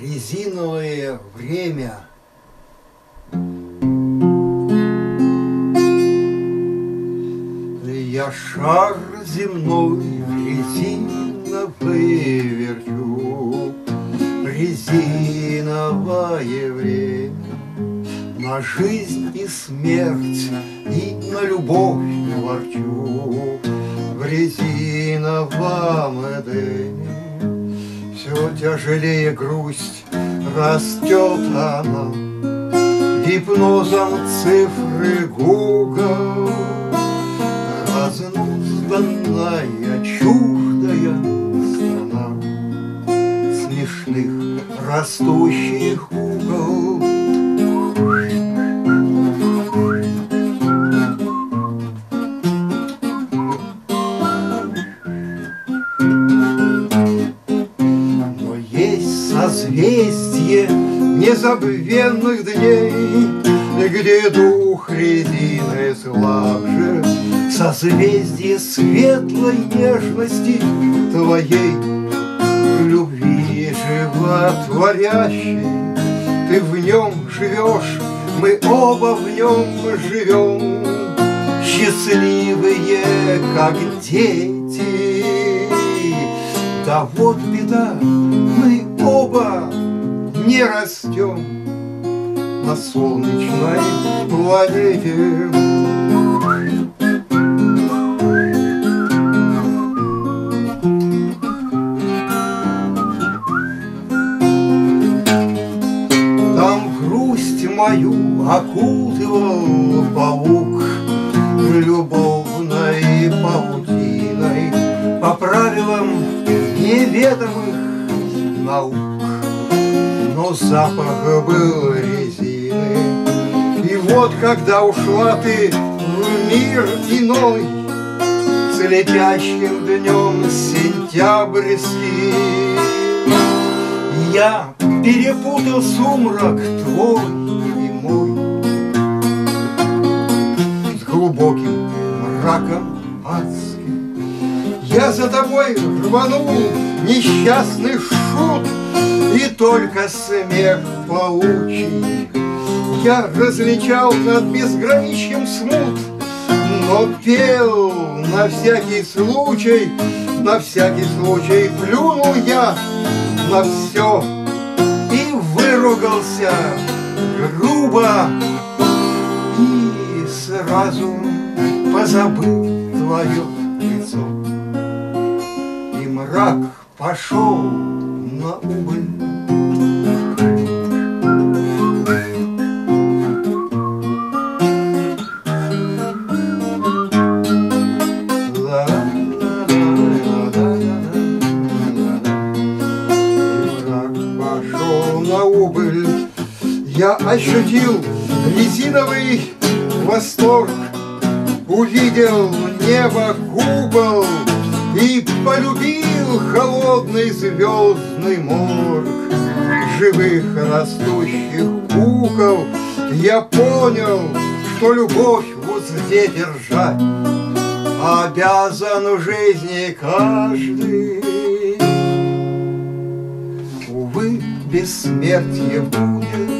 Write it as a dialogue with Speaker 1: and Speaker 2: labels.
Speaker 1: резиновое время. Я шар земной резиновый верчу, Резиновое время на жизнь и смерть и на любовь ворчу в резиновом Эдеме. Все тяжелее грусть растет она. Гипнозом цифры Гугл Разнузданная, чуждая страна. Смешных растущих угол созвездие незабвенных дней, Где дух резины слабже, Созвездие светлой нежности Твоей любви животворящей. Ты в нем живешь, мы оба в нем живем, Счастливые, как дети. Да вот беда, оба не растем на солнечной планете. Там грусть мою окутывал паук Любовной паутиной По правилам неведомых наук Но запах был резины. И вот когда ушла ты в мир иной С летящим днем сентябрьский Я перепутал сумрак твой и мой. С глубоким мраком адским Я за тобой рванул несчастный шут И только смех паучий Я различал над безграничьем смут Но пел на всякий случай На всякий случай плюнул я на все И выругался грубо И сразу позабыл твое лицо И мрак пошел на убыль. На убыль. Я ощутил резиновый восторг, Увидел небо купол И полюбил холодный звездный морг Живых растущих кукол Я понял, что любовь в узде держать Обязан в жизни каждый Увы, бессмертие будет